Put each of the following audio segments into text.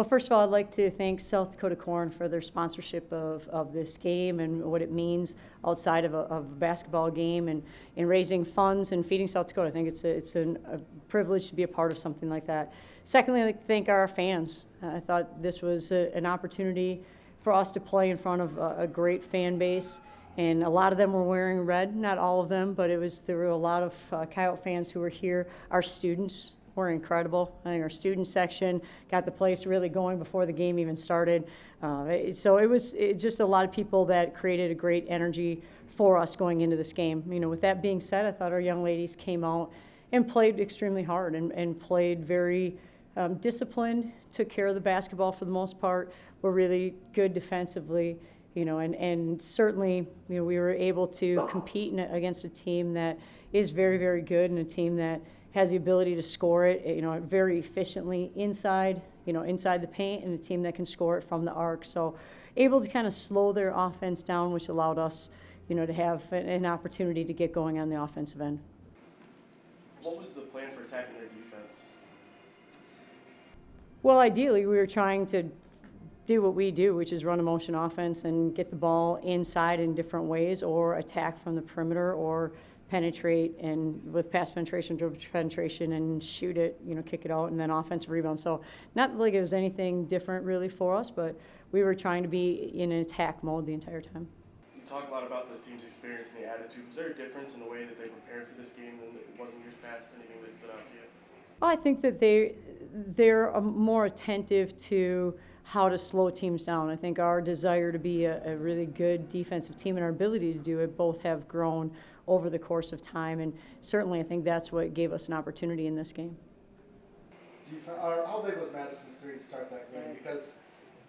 Well, first of all, I'd like to thank South Dakota Corn for their sponsorship of, of this game and what it means outside of a, of a basketball game and in raising funds and feeding South Dakota. I think it's a, it's an, a privilege to be a part of something like that. Secondly, I'd like to thank our fans. I thought this was a, an opportunity for us to play in front of a, a great fan base and a lot of them were wearing red. Not all of them, but it was there were a lot of uh, Coyote fans who were here. Our students were incredible. I think our student section got the place really going before the game even started. Uh, so it was it, just a lot of people that created a great energy for us going into this game. You know, with that being said, I thought our young ladies came out and played extremely hard and, and played very um, disciplined, took care of the basketball for the most part, were really good defensively, you know, and, and certainly, you know, we were able to compete against a team that is very, very good and a team that has the ability to score it, you know, very efficiently inside, you know, inside the paint and a team that can score it from the arc. So able to kind of slow their offense down, which allowed us, you know, to have an, an opportunity to get going on the offensive end. What was the plan for attacking their defense? Well, ideally, we were trying to do what we do, which is run a motion offense and get the ball inside in different ways, or attack from the perimeter, or penetrate and with pass penetration, dribble penetration, and shoot it, you know, kick it out, and then offensive rebound. So not like it was anything different really for us, but we were trying to be in an attack mode the entire time. You talk a lot about this team's experience and the attitude. Was there a difference in the way that they prepared for this game than it was in years past? Anything that stood out to you? Well, I think that they they're um, more attentive to how to slow teams down. I think our desire to be a, a really good defensive team and our ability to do it both have grown over the course of time, and certainly I think that's what gave us an opportunity in this game. Or how big was Madison's three to start that game? Because,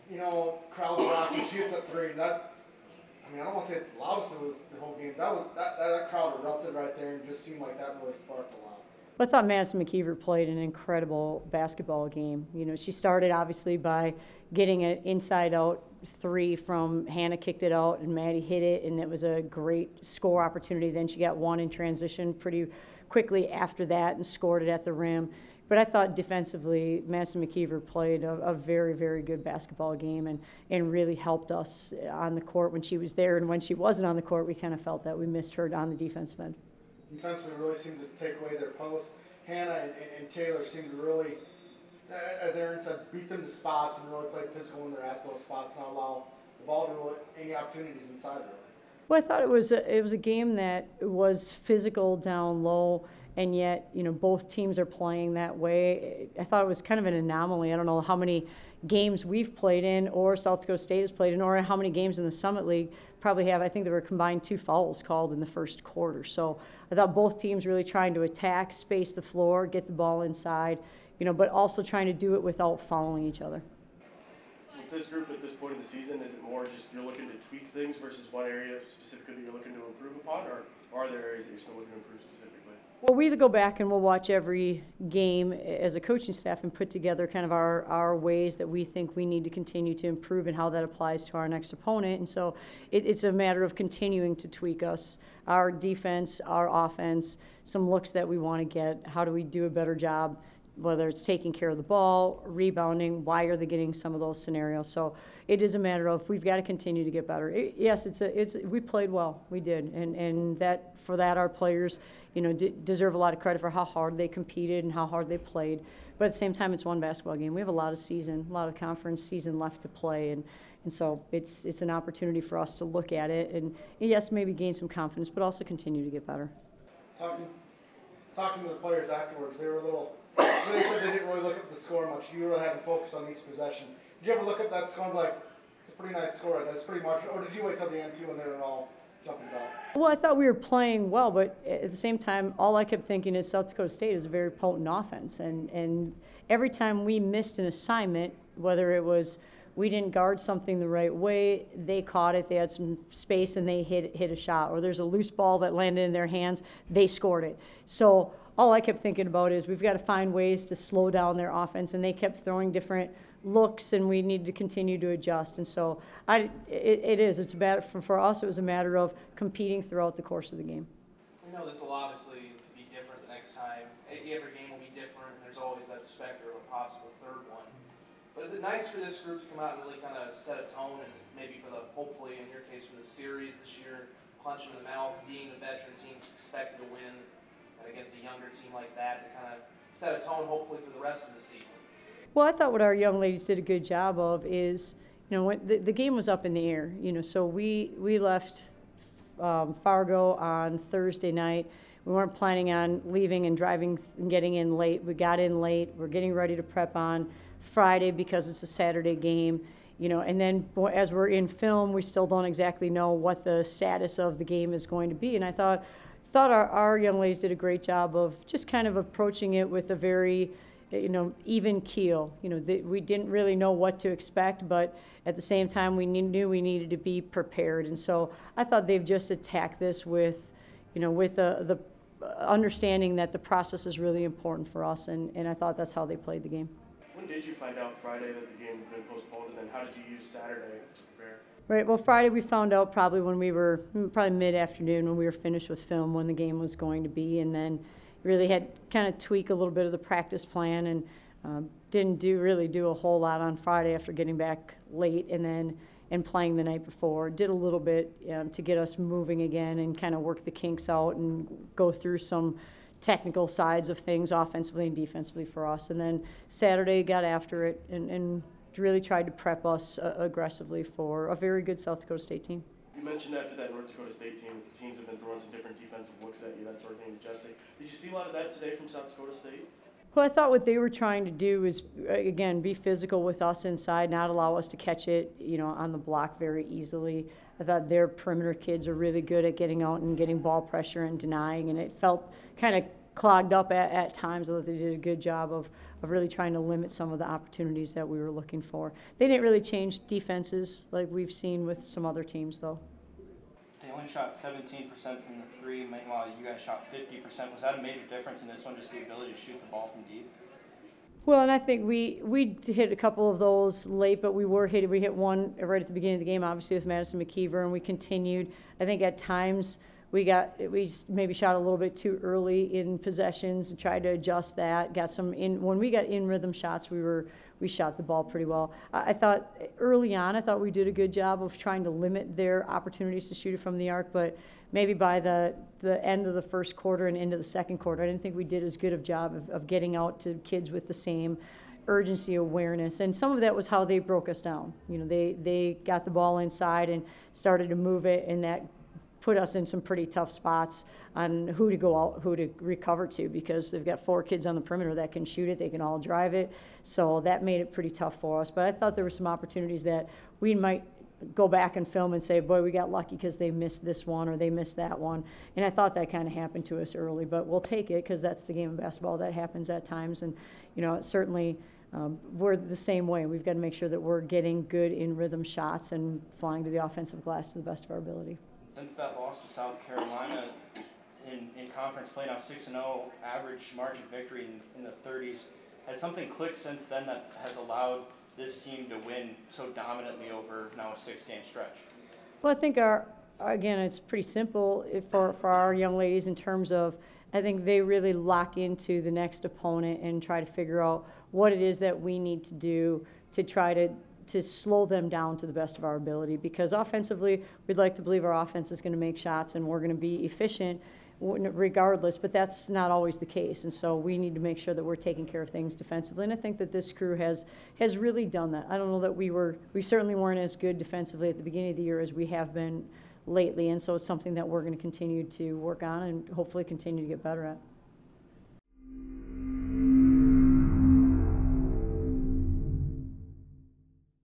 you know, crowd rocking, she hits a three, and that, I mean, I don't want to say it's loudest it was the whole game. That was that, that crowd erupted right there, and just seemed like that really sparked a lot. I thought Madison McKeever played an incredible basketball game. You know, she started obviously by getting an inside out three from Hannah kicked it out and Maddie hit it and it was a great score opportunity. Then she got one in transition pretty quickly after that and scored it at the rim. But I thought defensively, Madison McKeever played a, a very, very good basketball game and, and really helped us on the court when she was there. And when she wasn't on the court, we kind of felt that we missed her on the defensive end. Defensively, really seemed to take away their post. Hannah and, and, and Taylor seemed to really, as Aaron said, beat them to spots and really play physical when they're at those spots, not allow the ball to really, any opportunities inside really. Well, I thought it was a, it was a game that was physical down low, and yet you know both teams are playing that way. I thought it was kind of an anomaly. I don't know how many games we've played in, or South Dakota State has played in, or how many games in the Summit League probably have. I think there were combined two fouls called in the first quarter. So I thought both teams really trying to attack, space the floor, get the ball inside, you know, but also trying to do it without fouling each other. With this group at this point in the season, is it more just you're looking to tweak things versus one area specifically you're looking to improve upon, or are there areas that you're still looking to improve specifically? Well, we either go back and we'll watch every game as a coaching staff and put together kind of our, our ways that we think we need to continue to improve and how that applies to our next opponent. And so it, it's a matter of continuing to tweak us, our defense, our offense, some looks that we want to get. How do we do a better job? Whether it's taking care of the ball, rebounding, why are they getting some of those scenarios? So it is a matter of we've got to continue to get better. It, yes, it's a it's we played well, we did, and and that for that our players, you know, de- deserve a lot of credit for how hard they competed and how hard they played. But at the same time, it's one basketball game. We have a lot of season, a lot of conference season left to play, and and so it's it's an opportunity for us to look at it and yes, maybe gain some confidence, but also continue to get better. Talking, talking to the players afterwards, they were a little, they said they didn't really look at the score much. You really had to focus on each possession. Did you ever look at that score and be like, it's a pretty nice score, that's pretty much, or did you wait till the end too when they were all jumping back? Well, I thought we were playing well, but at the same time, all I kept thinking is South Dakota State is a very potent offense, and and every time we missed an assignment, whether it was we didn't guard something the right way, they caught it, they had some space, and they hit hit a shot, or there's a loose ball that landed in their hands, they scored it. So all I kept thinking about is we've got to find ways to slow down their offense, and they kept throwing different looks, and we need to continue to adjust. And so I, it, it is. It's about for, for us. It was a matter of competing throughout the course of the game. I know this will obviously be different the next time. Every game will be different, and there's always that specter of a possible third one. But is it nice for this group to come out and really kind of set a tone and maybe for the, hopefully in your case for the series this year, punch in the mouth, being a veteran team expected to win, and against a younger team like that to kind of set a tone hopefully for the rest of the season? Well, I thought what our young ladies did a good job of is, you know, the, the game was up in the air, you know, so we, we left um, Fargo on Thursday night. We weren't planning on leaving and driving and getting in late. We got in late. We're getting ready to prep on Friday because it's a Saturday game, you know, and then as we're in film, we still don't exactly know what the status of the game is going to be. And I thought, thought our, our young ladies did a great job of just kind of approaching it with a very, you know, even keel. You know, that we didn't really know what to expect, but at the same time, we knew- knew we needed to be prepared. And so I thought they've just attacked this with, you know, with the, the uh, understanding that the process is really important for us, and, and I thought that's how they played the game. When did you find out Friday that the game had been postponed, and then how did you use Saturday to prepare? Right, well, Friday we found out probably when we were, probably mid-afternoon when we were finished with film, when the game was going to be, and then really had kind of tweak a little bit of the practice plan and um, didn't do, really do a whole lot on Friday after getting back late and then, and playing the night before. Did a little bit um, to get us moving again and kind of work the kinks out and go through some technical sides of things offensively and defensively for us. And then Saturday got after it and, and really tried to prep us uh, aggressively for a very good South Dakota State team. You mentioned after that North Dakota State team, the teams have been throwing some different defensive looks at you, that sort of thing, adjusting. Did you see a lot of that today from South Dakota State? Well, I thought what they were trying to do is, uh, again, be physical with us inside, not allow us to catch it, you know, on the block very easily. I thought their perimeter kids are really good at getting out and getting ball pressure and denying, and it felt kind of clogged up at, at times, although they did a good job of, of really trying to limit some of the opportunities that we were looking for. They didn't really change defenses like we've seen with some other teams, though. They only shot seventeen percent from the three, meanwhile you guys shot fifty percent. Was that a major difference in this one, just the ability to shoot the ball from deep? Well, and I think we, we hit a couple of those late, but we were hit, we hit one right at the beginning of the game, obviously with Madison McKeever, and we continued. I think at times, we got, we maybe shot a little bit too early in possessions and tried to adjust that, got some in, when we got in rhythm shots, we were, we shot the ball pretty well. I, I thought, early on, I thought we did a good job of trying to limit their opportunities to shoot it from the arc, but maybe by the, the end of the first quarter and into the second quarter, I didn't think we did as good of job of, of getting out to kids with the same urgency awareness. And some of that was how they broke us down. You know, they, they got the ball inside and started to move it, and that put us in some pretty tough spots on who to go out, who to recover to, because they've got four kids on the perimeter that can shoot it, they can all drive it. So that made it pretty tough for us. But I thought there were some opportunities that we might go back and film and say, boy, we got lucky because they missed this one or they missed that one. And I thought that kind of happened to us early, but we'll take it because that's the game of basketball. That happens at times. And, you know, certainly um, we're the same way. We've got to make sure that we're getting good in rhythm shots and flying to the offensive glass to the best of our ability. Since that loss to South Carolina in, in conference play, now six and zero, average margin victory in, in the thirties, has something clicked since then that has allowed this team to win so dominantly over now a six-game stretch? Well, I think our, again, it's pretty simple eh, for, for our young ladies in terms of, I think they really lock into the next opponent and try to figure out what it is that we need to do to try to, to slow them down to the best of our ability. Because offensively, we'd like to believe our offense is going to make shots and we're going to be efficient regardless, but that's not always the case. And so we need to make sure that we're taking care of things defensively. And I think that this crew has, has really done that. I don't know that we were, we certainly weren't as good defensively at the beginning of the year as we have been lately. And so it's something that we're going to continue to work on and hopefully continue to get better at.